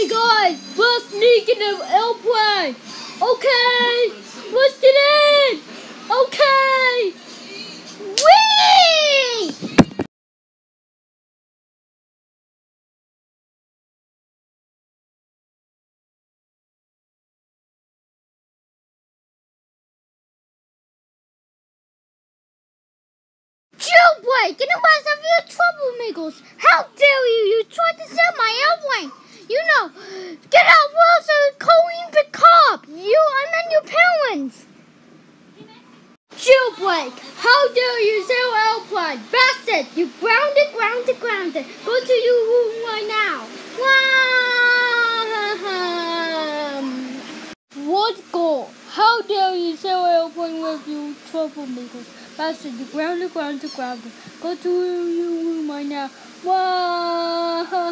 Hey guys, we're sneaking the airplane. Okay, let's get in. Okay. Whee! Jailbreak! And it was of your troublemakers! How dare you! You tried to sell my airplane! Get out or calling the cop! You and then your parents! Jailbreak! How dare you sell airplane! Bastard! You grounded, grounded, grounded! Go to your room right now! What go? How dare you sell airplane with you troublemakers? Bastard, you grounded, grounded, grounded. Go to your room right now. Wow.